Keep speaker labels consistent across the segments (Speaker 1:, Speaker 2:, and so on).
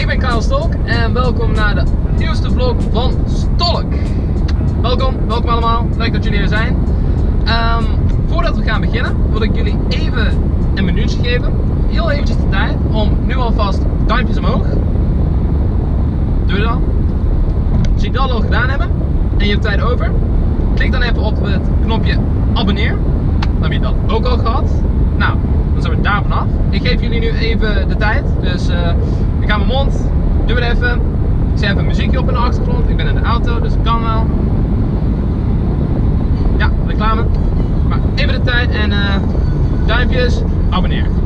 Speaker 1: Ik ben Karel Stolk en welkom naar de nieuwste vlog van Stolk. Welkom, welkom allemaal, leuk dat jullie er zijn. Um, voordat we gaan beginnen wil ik jullie even een minuutje geven, heel eventjes de tijd, om nu alvast duimpjes omhoog. Doe dat? Als je dat al gedaan hebben en je hebt tijd over, klik dan even op het knopje abonneer. Dan heb je dat ook al gehad. Nou, dan zijn we daar vanaf. Ik geef jullie nu even de tijd. Dus uh, ik ga mijn mond, doe het even. Ik zet even muziekje op in de achtergrond. Ik ben in de auto, dus ik kan wel. Ja, reclame. Maar even de tijd en uh, duimpjes, abonneer.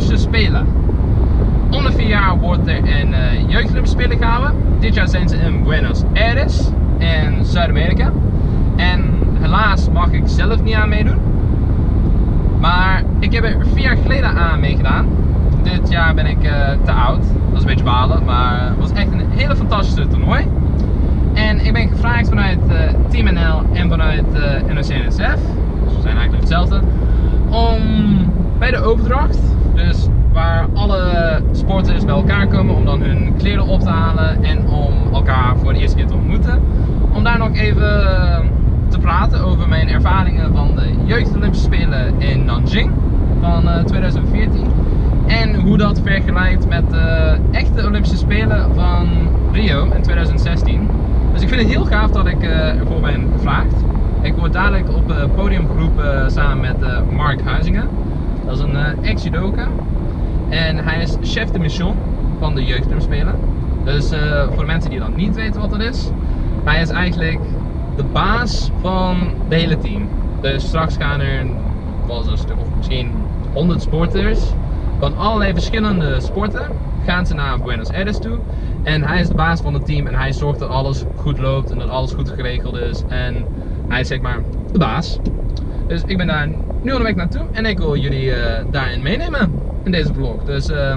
Speaker 1: Spelen. Om vier jaar wordt er een uh, Jeugd Olympische Spelen gehouden. Dit jaar zijn ze in Buenos Aires. In Zuid-Amerika. En helaas mag ik zelf niet aan meedoen. Maar ik heb er vier jaar geleden aan meegedaan dit jaar ben ik uh, te oud. Dat is een beetje balen, maar het was echt een hele fantastische toernooi. En ik ben gevraagd vanuit uh, Team NL en vanuit uh, eh, NOC-NSF, dus we zijn eigenlijk hetzelfde, om bij de overdracht, dus waar alle sporters bij elkaar komen om dan hun kleren op te halen en om elkaar voor de eerste keer te ontmoeten, om daar nog even te praten over mijn ervaringen van de Jeugd Olympische Spelen in Nanjing van 2014. En hoe dat vergelijkt met de echte Olympische Spelen van Rio in 2016. Dus ik vind het heel gaaf dat ik uh, ervoor ben gevraagd. Ik word dadelijk op het podium geroepen samen met Mark Huizingen. Dat is een uh, ex-judoka. En hij is chef de mission van de Spelen. Dus voor de mensen die dan niet weten wat dat is. Hij is eigenlijk de baas van het hele team. Dus straks gaan er, was een stuk of misschien 100 sporters van allerlei verschillende sporten gaan ze naar Buenos Aires toe. En hij is de baas van het team en hij zorgt dat alles goed loopt en dat alles goed geregeld is. En hij is zeg maar de baas. Dus ik ben daar nu onderweg naartoe en ik wil jullie uh, daarin meenemen in deze vlog. Dus uh,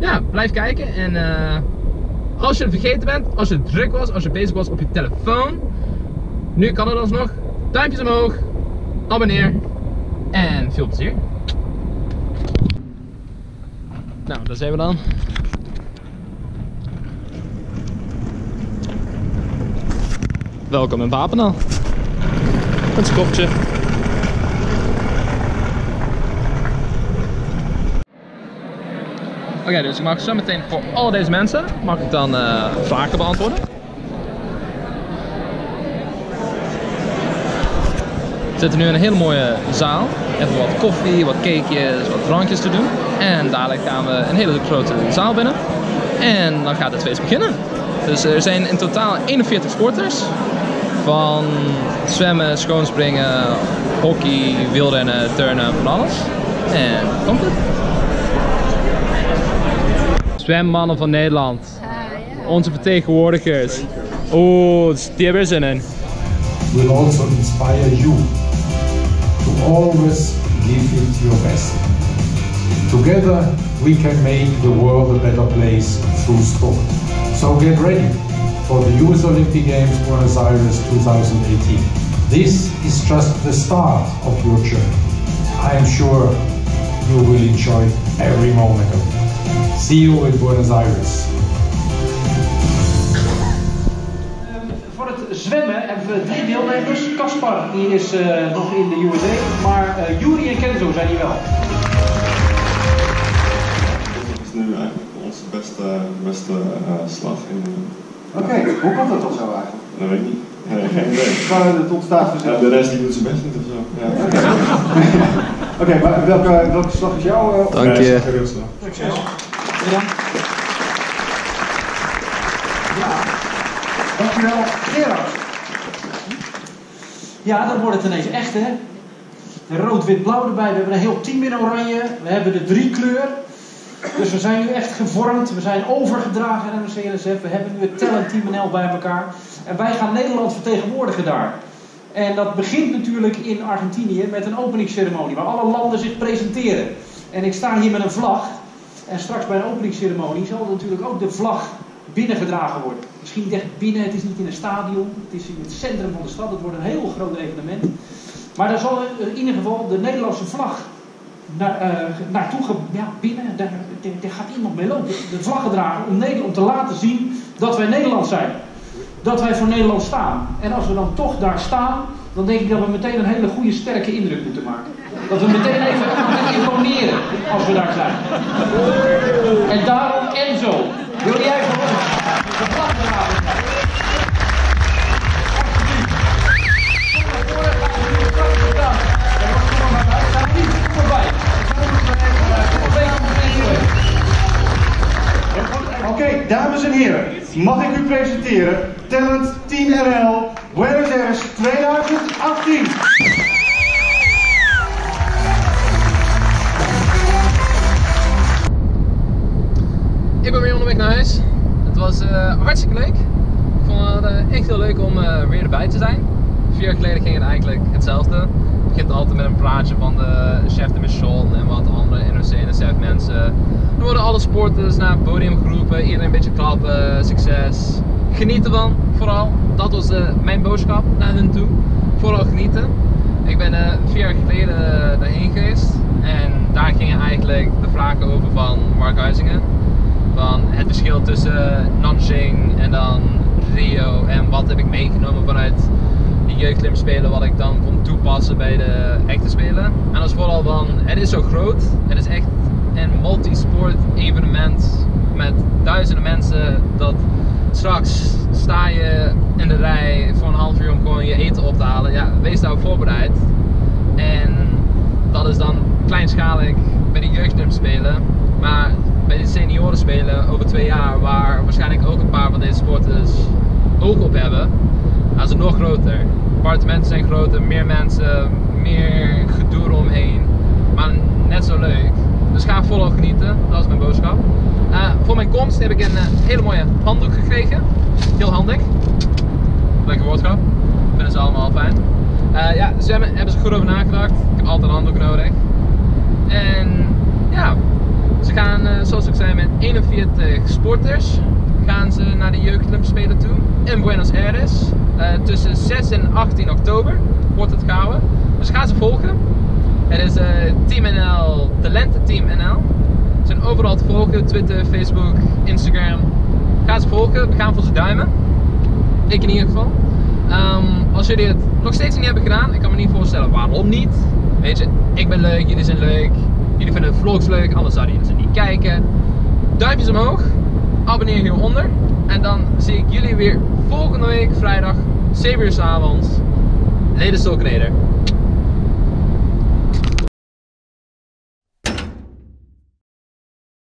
Speaker 1: ja, blijf kijken en uh, als je het vergeten bent, als je druk was, als je bezig was op je telefoon, nu kan het alsnog. Duimpjes omhoog, abonneer en veel plezier. Nou, daar zijn we dan. Welkom in Wapenal. Zijn koffertje. Oké, dus ik mag zo meteen voor al deze mensen mag ik dan uh, vragen beantwoorden. We zitten nu in een hele mooie zaal. Even wat koffie, wat cakejes, wat drankjes te doen. En dadelijk gaan we een hele grote zaal binnen. En dan gaat het feest beginnen. Dus er zijn in totaal 41 sporters. Van zwemmen, schoonspringen, hockey, wielrennen, turnen, van alles. En komt het. Zwemmannen van Nederland. Onze vertegenwoordigers. Oeh, die hebben er zin in.
Speaker 2: Will also inspire you to always give it your best. Together we can make the world a better place through sport. So get ready for the Youth Olympic Games Buenos Aires 2018. This is just the start of your journey. I am sure you will enjoy every moment of it. See you in Buenos Aires.
Speaker 3: Voor het zwemmen hebben we drie deelnemers. Kaspar die is uh, nog in de USA, maar uh, Juri en Kenzo zijn hier wel.
Speaker 4: Dit is nu eigenlijk onze beste, beste uh, slag.
Speaker 5: Oké, okay. hoe komt dat toch zo eigenlijk?
Speaker 4: Dat weet ik niet. Nee, geen idee.
Speaker 5: Gewoon het ontstaat vanzelf.
Speaker 4: Ja, de rest die doet zijn best niet of zo. Ja.
Speaker 5: Oké, okay, maar welke, welke slag is jouw?
Speaker 1: Dank je.
Speaker 3: Succes. Ja. Dankjewel, Gerard. Ja, dan wordt het ineens echt, hè? De rood-wit-blauw erbij. We hebben een heel team in oranje. We hebben de drie kleur. Dus we zijn nu echt gevormd. We zijn overgedragen naar de CNSF. We hebben nu het Talent Team NL bij elkaar. En wij gaan Nederland vertegenwoordigen daar. En dat begint natuurlijk in Argentinië met een openingsceremonie. Waar alle landen zich presenteren. En ik sta hier met een vlag. En straks bij de openingsceremonie zal natuurlijk ook de vlag binnengedragen worden. Misschien niet echt binnen, het is niet in een stadion, het is in het centrum van de stad, het wordt een heel groot evenement. Maar daar zal in ieder geval de Nederlandse vlag naar, uh, naartoe, ja, binnen, daar, daar, gaat iemand mee lopen, de vlag gedragen om, Nederland, om te laten zien dat wij Nederland zijn. Dat wij voor Nederland staan. En als we dan toch daar staan, dan denk ik dat we meteen een hele goede, sterke indruk moeten maken. Dat we meteen even imponeren als we daar zijn. En daarom Enzo. Wil jij gewoon de vlag dragen?
Speaker 5: Oké, dames en heren, mag ik u presenteren Talent Team NL Buenos Aires 2018.
Speaker 1: Ik ben weer onderweg naar huis. Het was uh, hartstikke leuk. Ik vond het uh, echt heel leuk om uh, weer erbij te zijn. Vier jaar geleden ging het eigenlijk hetzelfde. Het begint altijd met een praatje van de chef de mission en wat andere NOC-NSF mensen. Dan worden alle sporters naar het podium geroepen, iedereen een beetje klappen, succes. Genieten van, vooral. Dat was mijn boodschap naar hen toe. Vooral genieten. Ik ben vier jaar geleden daarheen geweest en daar gingen eigenlijk de vragen over van Mark Huizingen van het verschil tussen Nanjing en dan Rio en wat heb ik meegenomen vanuit de jeugdklimspelen wat ik dan kon toepassen bij de echte spelen. En dat is vooral van, het is zo groot, het is echt een multisport evenement met duizenden mensen dat straks sta je in de rij voor een half uur om gewoon je eten op te halen. Ja, wees daarop voorbereid. En dat is dan kleinschalig bij de jeugdklimspelen. Maar bij de senioren spelen over twee jaar, waar waarschijnlijk ook een paar van deze sporters oog op hebben, is het nog groter. Appartementen zijn groter, meer mensen, meer gedoe eromheen, maar net zo leuk. Dus ga volop genieten, dat is mijn boodschap. Uh, voor mijn komst heb ik een uh, hele mooie handdoek gekregen, heel handig. Lekker woordschap, vinden ze allemaal fijn. Uh, ja, ze hebben, hebben ze goed over nagedacht. Ik heb altijd een handdoek nodig. En ja, ze gaan, zoals ik zei, met 41 sporters gaan ze naar de jeugdspelen toe in Buenos Aires. Tussen 6 en 18 oktober wordt het gehouden. Dus ga ze volgen. Het is uh, Team NL, Talententeam NL. Ze zijn overal te volgen, Twitter, Facebook, Instagram. Ga ze volgen, we gaan voor ze duimen. Ik in ieder geval. Um, als jullie het nog steeds niet hebben gedaan, ik kan me niet voorstellen waarom niet. Weet je, ik ben leuk, jullie zijn leuk. Jullie vinden de vlogs leuk, anders zouden jullie ze niet kijken. Duimpjes omhoog, abonneer hieronder. En dan zie ik jullie weer volgende week vrijdag, 7 uur s avonds. Talk